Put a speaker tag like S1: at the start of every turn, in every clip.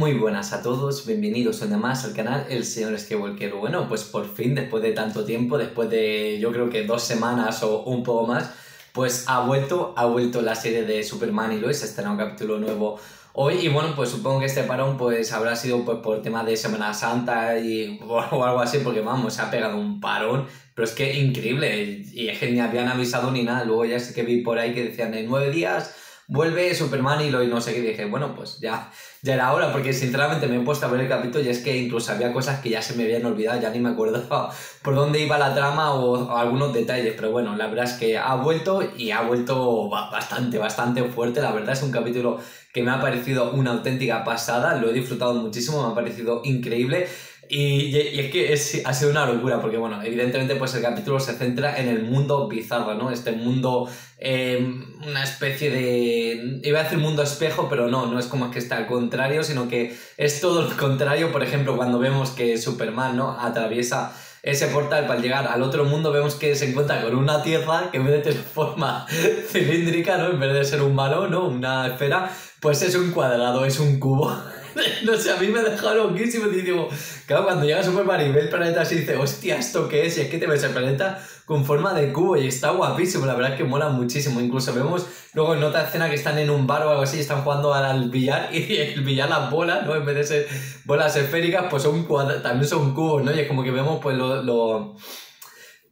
S1: Muy buenas a todos, bienvenidos una más al canal El Señor Skywalker. Bueno, pues por fin, después de tanto tiempo, después de yo creo que dos semanas o un poco más, pues ha vuelto, ha vuelto la serie de Superman y Lois, estará un capítulo nuevo hoy. Y bueno, pues supongo que este parón pues habrá sido pues por tema de Semana Santa y, o algo así, porque vamos, se ha pegado un parón, pero es que increíble y es que ni habían avisado ni nada, luego ya sé que vi por ahí que decían en nueve días vuelve Superman y lo y no sé qué. dije, bueno, pues ya, ya era hora, porque sinceramente me he puesto a ver el capítulo y es que incluso había cosas que ya se me habían olvidado, ya ni me acuerdo por dónde iba la trama o, algunos detalles. Pero bueno, la verdad es que ha vuelto y ha vuelto bastante, bastante fuerte. La verdad es un capítulo que me ha parecido una auténtica pasada, lo he disfrutado muchísimo, me ha parecido increíble. Y, es que es, ha sido una locura, porque bueno, evidentemente pues el capítulo se centra en el mundo bizarro, ¿no? Este mundo, em, una especie de... iba a decir mundo espejo, pero no, no es como que está al contrario, sino que es todo lo contrario, por ejemplo, cuando vemos que Superman, ¿no? Atraviesa ese portal para llegar al otro mundo, vemos que se encuentra con una tierra que en vez de tener forma cilíndrica, ¿no? En vez de ser un balón, ¿no? Una esfera, pues es un cuadrado, es un cubo. no sé, a mí me ha dejado loquísimo. Y digo, claro, cuando llega Superman y ve el planeta así, dice, hostia, ¿esto qué es? Y es que te ves el planeta con forma de cubo y está guapísimo. La verdad es que mola muchísimo. Incluso vemos luego en otra escena que están en un bar o algo así y están jugando al billar y el billar las bolas, ¿no? En vez de ser bolas esféricas, pues son también son cubos, ¿no? Y es como que vemos, pues, lo, lo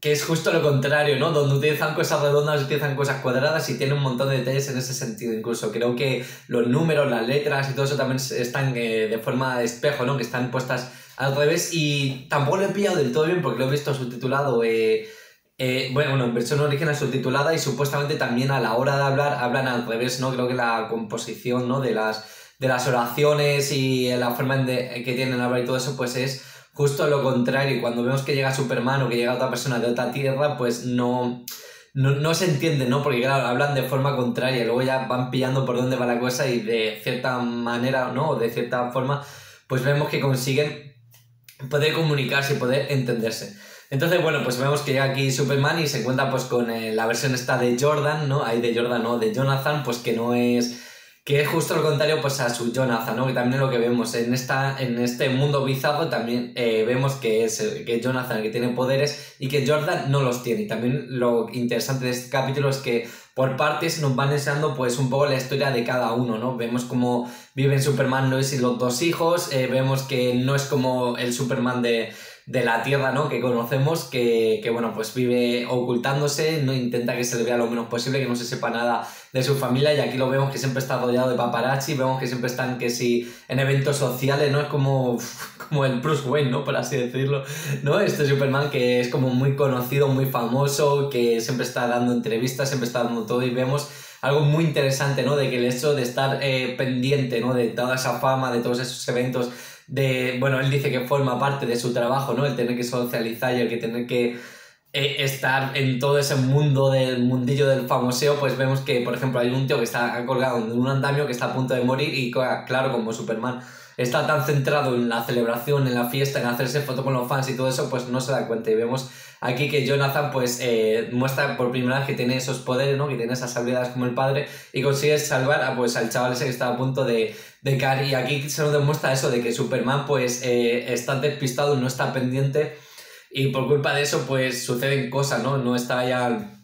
S1: que es justo lo contrario, ¿no? Donde utilizan cosas redondas, utilizan cosas cuadradas y tiene un montón de detalles en ese sentido. Incluso creo que los números, las letras y todo eso también están eh, de forma de espejo, ¿no? Que están puestas al revés y tampoco lo he pillado del todo bien porque lo he visto subtitulado. Eh, eh, bueno, en versión original subtitulada y supuestamente también a la hora de hablar hablan al revés, ¿no? Creo que la composición, ¿no? De las, de las oraciones y la forma en que tienen hablar y todo eso, pues es justo lo contrario. Cuando vemos que llega Superman o que llega otra persona de otra tierra, pues no, no, se entiende, ¿no? Porque claro, hablan de forma contraria, luego ya van pillando por dónde va la cosa y de cierta manera, ¿no? O de cierta forma, pues vemos que consiguen poder comunicarse y poder entenderse. Entonces, bueno, pues vemos que llega aquí Superman y se encuentra pues con eh, la versión esta de Jordan, ¿no? Ahí de Jordan, ¿no? De Jonathan, pues que no es que es justo lo contrario pues a su Jonathan, ¿no? Que también lo que vemos en, esta, en este mundo bizarro también eh, vemos que es, que Jonathan el que tiene poderes y que Jordan no los tiene. También lo interesante de este capítulo es que por partes nos van enseñando pues un poco la historia de cada uno, ¿no? Vemos cómo viven Superman, Lois y los dos hijos, eh, vemos que no es como el Superman de de la Tierra, ¿no? Que conocemos, que, que, bueno, pues vive ocultándose, no intenta que se le vea lo menos posible, que no se sepa nada de su familia, y aquí lo vemos que siempre está rodeado de paparazzi, vemos que siempre están, que si en eventos sociales, ¿no? Es como, como el Bruce Wayne, ¿no? Por así decirlo, ¿no? Este Superman que es como muy conocido, muy famoso, que siempre está dando entrevistas, siempre está dando todo, y vemos algo muy interesante, ¿no? De que el hecho de estar eh, pendiente, ¿no? De toda esa fama, de todos esos eventos, de, bueno, él dice que forma parte de su trabajo, ¿no? El tener que socializar y el que tener que eh, estar en todo ese mundo del mundillo del famoseo, pues vemos que, por ejemplo, hay un tío que está colgado en un andamio que está a punto de morir y, claro, como Superman está tan centrado en la celebración, en la fiesta, en hacerse foto con los fans y todo eso, pues no se da cuenta. Y vemos aquí que Jonathan pues eh, muestra por primera vez que tiene esos poderes, ¿no? Que tiene esas habilidades como el padre y consigue salvar a, pues, al chaval ese que está a punto de, de caer. Y aquí se nos demuestra eso de que Superman pues eh, está despistado, no está pendiente y por culpa de eso pues suceden cosas, ¿no? No está ya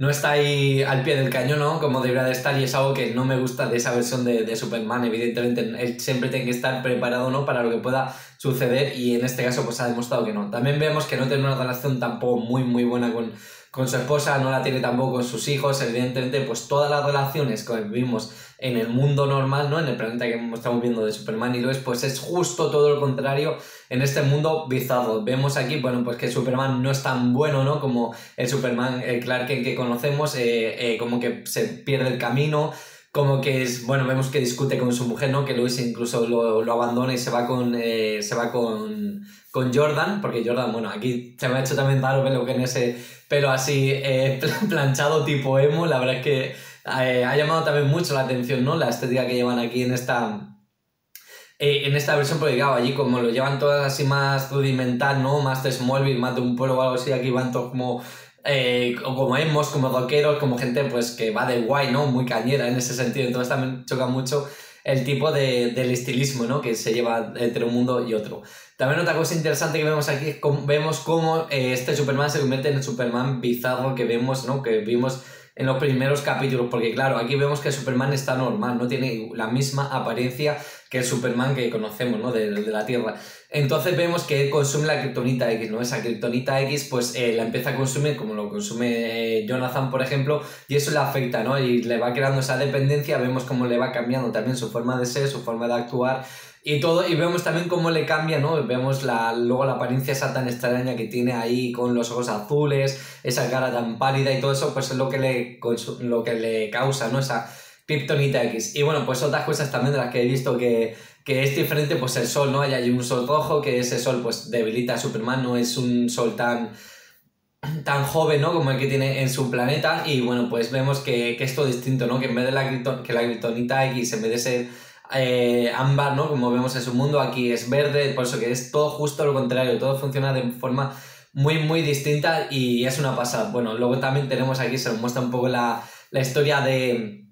S1: no está ahí al pie del cañón, ¿no? Como debería de estar y es algo que no me gusta de esa versión de, de, Superman. Evidentemente, él siempre tiene que estar preparado, ¿no? Para lo que pueda suceder y en este caso pues ha demostrado que no. También vemos que no tiene una relación tampoco muy, muy buena con, con su esposa, no la tiene tampoco con sus hijos, evidentemente, pues todas las relaciones que vivimos en el mundo normal, ¿no? En el planeta que estamos viendo de Superman y Lois, pues es justo todo lo contrario en este mundo bizarro. Vemos aquí, bueno, pues que Superman no es tan bueno, ¿no? Como el Superman, el Clark que conocemos, eh, eh, como que se pierde el camino, como que es, bueno, vemos que discute con su mujer, ¿no? Que Luis incluso lo, lo abandona y se va con, eh, se va con, con, Jordan, porque Jordan, bueno, aquí se me ha hecho también raro verlo que en ese pelo así planchado tipo emo, la verdad es que ha llamado también mucho la atención, ¿no? La estética que llevan aquí en esta... en esta versión, porque claro, allí como lo llevan todas así más rudimental, ¿no? Más de Smallville, más de un pueblo o algo así, aquí van todos como eh, como hemos, como rockeros, como gente pues que va de guay, ¿no? Muy cañera en ese sentido. Entonces también choca mucho el tipo de, del estilismo, ¿no? Que se lleva entre un mundo y otro. También otra cosa interesante que vemos aquí vemos cómo eh, este Superman se convierte en el Superman bizarro que vemos, ¿no? Que vimos en los primeros capítulos, porque claro, aquí vemos que Superman está normal, no tiene la misma apariencia que el Superman que conocemos, ¿no? De, de la Tierra. Entonces vemos que él consume la kriptonita X, ¿no? Esa kriptonita X, pues eh, la empieza a consumir como lo consume eh, Jonathan, por ejemplo, y eso le afecta, ¿no? Y le va creando esa dependencia, vemos cómo le va cambiando también su forma de ser, su forma de actuar, y todo, y vemos también cómo le cambia, ¿no? Vemos la, luego la apariencia esa tan extraña que tiene ahí con los ojos azules, esa cara tan pálida y todo eso, pues es lo que le, lo que le causa, ¿no? Esa Kryptonita X. Y bueno, pues otras cosas también de las que he visto que, que es diferente, pues el sol, ¿no? Hay, hay un sol rojo, que ese sol pues debilita a Superman, no es un sol tan tan joven, ¿no? Como el que tiene en su planeta y bueno, pues vemos que, que es todo distinto, ¿no? Que en vez de la, que la Kryptonita X, en vez de ser eh, ¿no? Como vemos en su mundo, aquí es verde, por eso que es todo justo lo contrario, todo funciona de forma muy, muy distinta y es una pasada. Bueno, luego también tenemos aquí, se nos muestra un poco la, la historia de,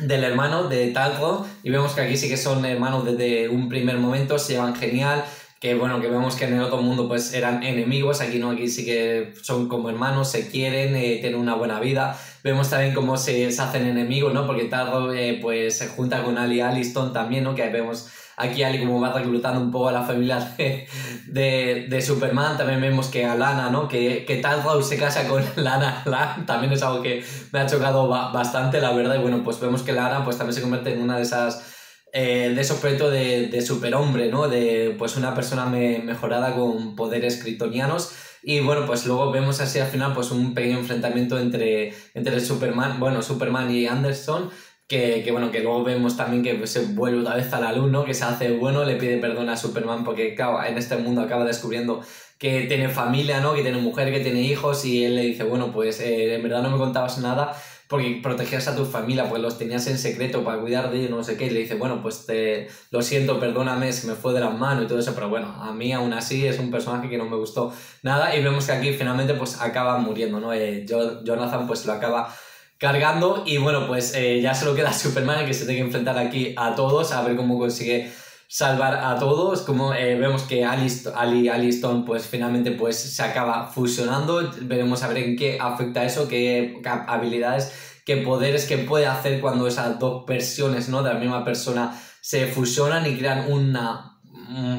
S1: del hermano de Talgo y vemos que aquí sí que son hermanos desde un primer momento, se llevan genial, que bueno, que vemos que en el otro mundo pues eran enemigos, aquí no, aquí sí que son como hermanos, se quieren, eh, tienen una buena vida. Vemos también cómo se, se hacen enemigos, ¿no? Porque Targo eh, pues se junta con Ali Alliston también, ¿no? Que vemos aquí Ali como va reclutando un poco a la familia de, de, de Superman. También vemos que Alana, ¿no? Que, que Targo se casa con Lana también es algo que me ha chocado bastante, la verdad. Y bueno, pues vemos que Lana pues también se convierte en una de esas eh, de esos proyectos de, de, superhombre, ¿no? De pues una persona mejorada con poderes kryptonianos. Y bueno, pues luego vemos así al final pues un pequeño enfrentamiento entre, entre Superman, bueno, Superman y Anderson. Que, que, bueno, que luego vemos también que pues, se vuelve otra vez al alumno, que se hace bueno, le pide perdón a Superman porque, claro, en este mundo acaba descubriendo que tiene familia, ¿no? Que tiene mujer, que tiene hijos y él le dice, bueno, pues eh, en verdad no me contabas nada, porque protegías a tu familia, pues los tenías en secreto para cuidar de ellos, no sé qué, y le dice, bueno, pues te, lo siento, perdóname, se me fue de las manos y todo eso, pero bueno, a mí aún así es un personaje que no me gustó nada y vemos que aquí finalmente pues acaba muriendo, ¿no? Eh, Jonathan pues lo acaba cargando y bueno, pues eh, ya solo queda Superman que se tiene que enfrentar aquí a todos, a ver cómo consigue salvar a todos, como eh, vemos que Alice, Ali Aliston pues finalmente pues se acaba fusionando, veremos a ver en qué afecta eso, qué habilidades, qué poderes que puede hacer cuando esas dos versiones ¿no? de la misma persona se fusionan y crean una,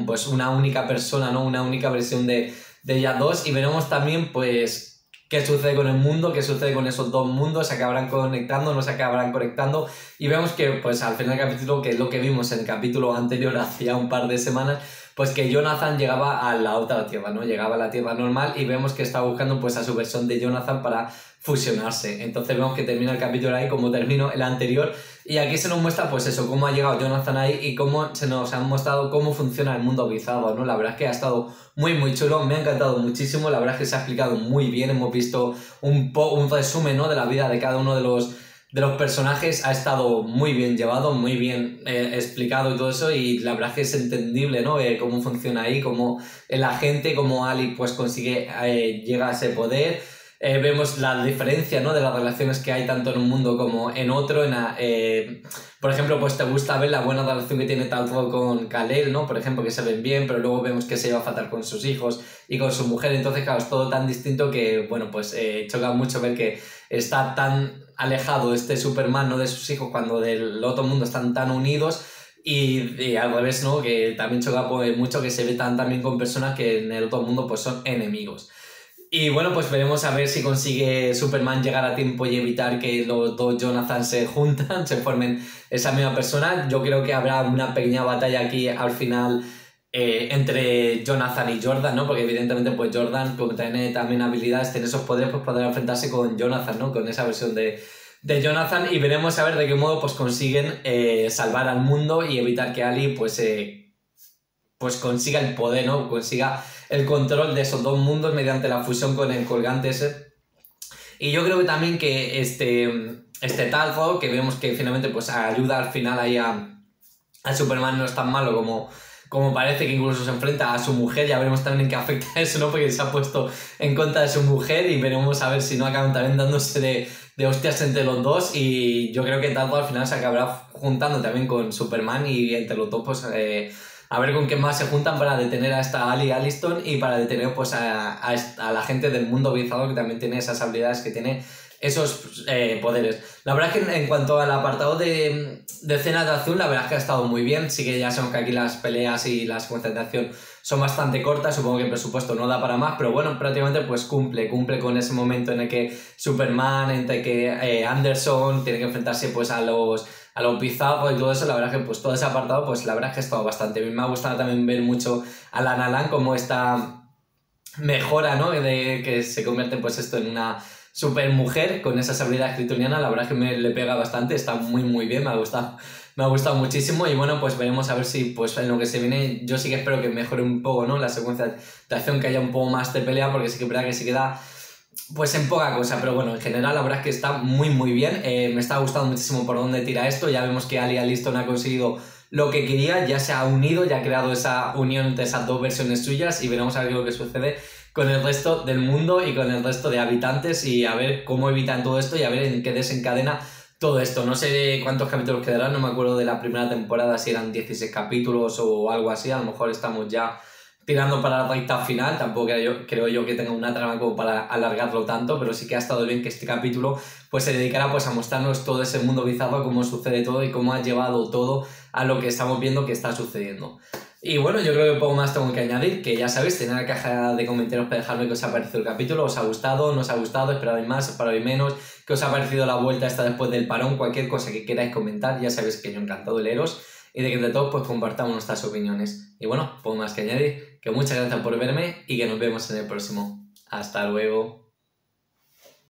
S1: pues una única persona, ¿no? una única versión de, de ellas dos y veremos también pues qué sucede con el mundo, qué sucede con esos dos mundos, se acabarán conectando, no se acabarán conectando. Y vemos que pues al final del capítulo, que es lo que vimos en el capítulo anterior hacía un par de semanas, pues que Jonathan llegaba a la otra tierra, ¿no? Llegaba a la tierra normal y vemos que está buscando pues a su versión de Jonathan para fusionarse. Entonces vemos que termina el capítulo ahí como terminó el anterior y aquí se nos muestra pues eso, cómo ha llegado Jonathan ahí y cómo se nos ha mostrado cómo funciona el mundo bizarro, ¿no? La verdad es que ha estado muy muy chulo, me ha encantado muchísimo, la verdad es que se ha explicado muy bien, hemos visto un, un resumen, ¿no? De la vida de cada uno de los de los personajes ha estado muy bien llevado, muy bien eh, explicado y todo eso, y la verdad es que es entendible, ¿no? Eh, cómo funciona ahí, cómo la gente, cómo Ali pues consigue, eh, llega a ese poder. Vemos la diferencia, ¿no? De las relaciones que hay tanto en un mundo como en otro. En por ejemplo, pues te gusta ver la buena relación que tiene Talco con Kalel, ¿no? Por ejemplo, que se ven bien, pero luego vemos que se va a fatal con sus hijos y con su mujer. Entonces, claro, es todo tan distinto que, bueno, pues choca mucho ver que está tan alejado este Superman ¿no? de sus hijos cuando del otro mundo están tan unidos y, al revés, ¿no? Que también choca pues, mucho que se ve tan también con personas que en el otro mundo pues son enemigos. Y bueno, pues veremos a ver si consigue Superman llegar a tiempo y evitar que los dos Jonathan se juntan, se formen esa misma persona. Yo creo que habrá una pequeña batalla aquí al final eh, entre Jonathan y Jordan, ¿no? Porque evidentemente, pues Jordan, como tiene también habilidades, tiene esos poderes, pues podrá enfrentarse con Jonathan, ¿no? Con esa versión de, de Jonathan y veremos a ver de qué modo pues consiguen eh, salvar al mundo y evitar que Ali pues, eh, pues consiga el poder, ¿no? Consiga el control de esos dos mundos mediante la fusión con el colgante ese. Y yo creo que también que este, este Talco, que vemos que finalmente pues ayuda al final ahí a, a Superman no es tan malo como como parece que incluso se enfrenta a su mujer, ya veremos también en qué afecta eso, ¿no? Porque se ha puesto en contra de su mujer y veremos a ver si no acaban también dándose de, de hostias entre los dos y yo creo que tanto al final se acabará juntando también con Superman y entre los dos pues eh, a ver con qué más se juntan para detener a esta Ali Alliston y para detener pues a, a, la gente del mundo bizarro que también tiene esas habilidades que tiene esos eh, poderes. La verdad es que en, cuanto al apartado de, de escenas de azul, la verdad es que ha estado muy bien. Sí que ya sabemos que aquí las peleas y las concentración son bastante cortas, supongo que el presupuesto no da para más, pero bueno, prácticamente pues cumple, cumple con ese momento en el que Superman, en el que eh, Anderson tiene que enfrentarse pues a los a los bizarros y todo eso, la verdad que pues todo ese apartado, pues la verdad que ha estado bastante bien. Me ha gustado también ver mucho a la Nalan como esta mejora, ¿no? De que se convierte pues esto en una super mujer con esas habilidades kryptonianas, la verdad que me le pega bastante, está muy muy bien, me ha gustado, me ha gustado muchísimo y bueno, pues veremos a ver si pues en lo que se viene, yo sí que espero que mejore un poco, ¿no? La secuencia de acción, que haya un poco más de pelea, porque sí que es verdad que se queda pues en poca cosa, pero bueno, en general la verdad es que está muy muy bien, eh, me está gustando muchísimo por dónde tira esto, ya vemos que Ali Aliston ha conseguido lo que quería, ya se ha unido, ya ha creado esa unión entre esas dos versiones suyas y veremos a ver lo que sucede con el resto del mundo y con el resto de habitantes y a ver cómo evitan todo esto y a ver en qué desencadena todo esto. No sé cuántos capítulos quedarán, no me acuerdo de la primera temporada si eran 16 capítulos o algo así, a lo mejor estamos ya tirando para la recta final, tampoco creo yo, que tenga una trama como para alargarlo tanto, pero sí que ha estado bien que este capítulo pues se dedicara pues a mostrarnos todo ese mundo bizarro, cómo sucede todo y cómo ha llevado todo a lo que estamos viendo que está sucediendo. Y bueno, yo creo que poco más tengo que añadir, que ya sabéis, tenéis la caja de comentarios para dejarme qué os ha parecido el capítulo, os ha gustado, no os ha gustado, esperabais más, esperabais menos, qué os ha parecido la vuelta esta después del parón, cualquier cosa que queráis comentar, ya sabéis que yo encantado de leeros y de que de todo pues compartamos nuestras opiniones. Y bueno, poco más que añadir, que muchas gracias por verme y que nos vemos en el próximo. Hasta luego.